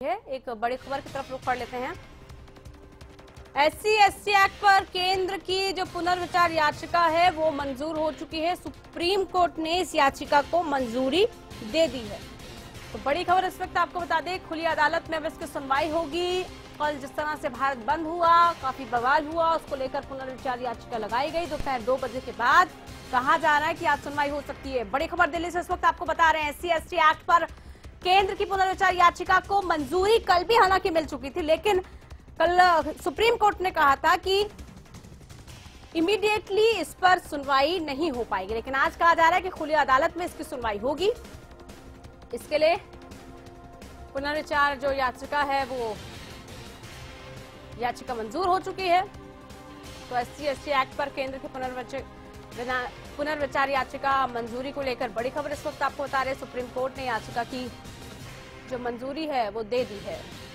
है। एक बड़ी खबर की तरफ़ रुख कर लेते हैं। एससी, एसटी एक्ट पर केंद्र की जो पुनर्विचार याचिका है, वो मंजूर हो चुकी है। सुप्रीम कोर्ट ने इस याचिका को मंजूरी दे दी है। तो बड़ी खबर इस वक्त आपको बता दें, खुली अदालत में अब इसकी सुनवाई होगी। कल जिस तरह से भारत बंद हुआ, काफ़ी बवाल हुआ, उसको लेकर पुनर्विचार याचिका लगाई गई। दोपहर दो बजे के बाद कहा जा रहा है कि आज सुनवाई हो सकती है। बड़ी खबर दिल्ली से इस वक्त आपको बता रहे हैं, एससी, एसटी एक्ट पर केंद्र की पुनर्विचार याचिका को मंजूरी कल भी हालाँकि मिल चुकी थी, लेकिन कल सुप्रीम कोर्ट ने कहा था कि इमीडिएटली इस पर सुनवाई नहीं हो पाएगी। लेकिन आज कहा जा रहा है कि खुली अदालत में इसकी सुनवाई होगी। इसके लिए पुनर्विचार जो याचिका है, वो याचिका मंजूर हो चुकी है। तो एस सी एक्ट पर केंद्र के पुनर्विचार पुनर्विचार याचिका मंजूरी को लेकर बड़ी खबर इस वक्त आपको बता रहे सुप्रीम कोर्ट ने याचिका की। जो मंजूरी है, वो दे दी है।